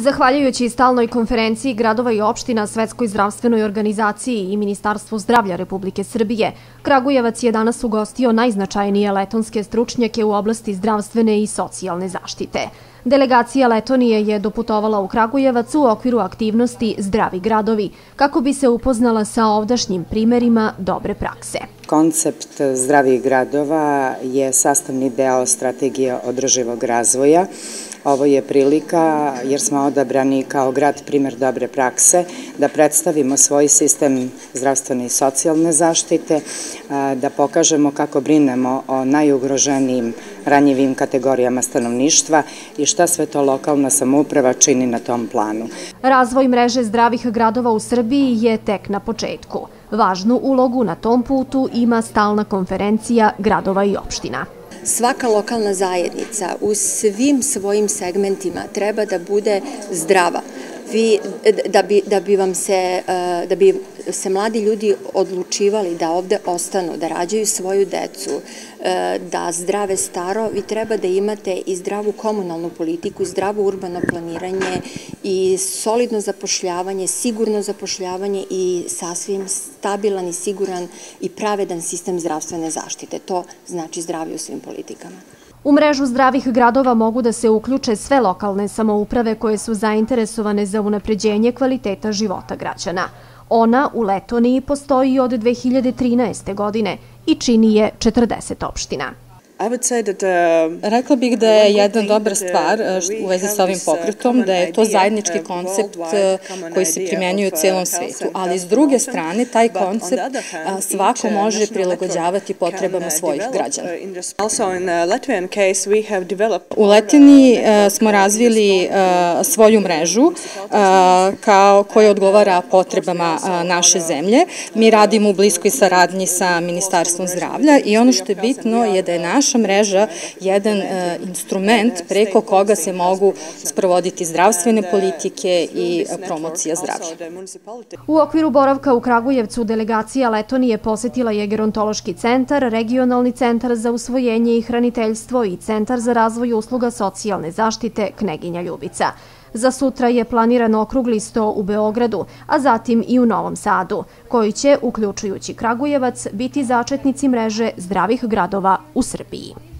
Zahvaljujući stalnoj konferenciji gradova i opština Svetskoj zdravstvenoj organizaciji i Ministarstvu zdravlja Republike Srbije, Kragujevac je danas ugostio najznačajnije letonske stručnjake u oblasti zdravstvene i socijalne zaštite. Delegacija Letonije je doputovala u Kragujevac u okviru aktivnosti Zdravi gradovi, kako bi se upoznala sa ovdašnjim primerima dobre prakse. Koncept zdravih gradova je sastavni deo strategije održivog razvoja, Ovo je prilika, jer smo odabrani kao grad primer dobre prakse, da predstavimo svoj sistem zdravstvene i socijalne zaštite, da pokažemo kako brinemo o najugroženijim ranjivim kategorijama stanovništva i šta sve to lokalna samouprava čini na tom planu. Razvoj mreže zdravih gradova u Srbiji je tek na početku. Važnu ulogu na tom putu ima stalna konferencija gradova i opština svaka lokalna zajednica u svim svojim segmentima treba da bude zdrava. Vi, da, bi, da bi vam se, eh, da bi se mladi ljudi odlučivali da ovde ostanu, da rađaju svoju decu, eh, da zdrave staro, vi treba da imate i zdravu komunalnu politiku, zdravo urbano planiranje i solidno zapošljavanje, sigurno zapošljavanje i sasvim stabilan i siguran i pravedan sistem zdravstvene zaštite. To znači zdravlje u svim politikama. U mrežu zdravih gradova mogu da se uključe sve lokalne samouprave koje su zainteresovane za unapređenje kvaliteta života građana. Ona u Letoniji postoji od 2013. godine i čini je 40 opština. Uh, Rekla bih da je jedna dobra stvar uh, u vezi sa ovim pokretom, da je to zajednički koncept uh, koji se primjenjuje u celom svetu, ali s druge strane taj koncept svako može prilagođavati potrebama svojih građana. U Letini smo razvili svoju mrežu kao koja odgovara potrebama naše zemlje. Mi radimo u bliskoj saradnji sa Ministarstvom zdravlja i ono što je bitno je da je naš naša mreža jedan e, instrument preko koga se mogu sprovoditi zdravstvene politike i promocija zdravlja. U okviru boravka u Kragujevcu delegacija Letonije posetila je gerontološki centar, regionalni centar za usvojenje i hraniteljstvo i centar za razvoj usluga socijalne zaštite Kneginja Ljubica. Za sutra je planiran okrugli sto u Beogradu, a zatim i u Novom Sadu, koji će, uključujući Kragujevac, biti začetnici mreže zdravih gradova u Srbiji.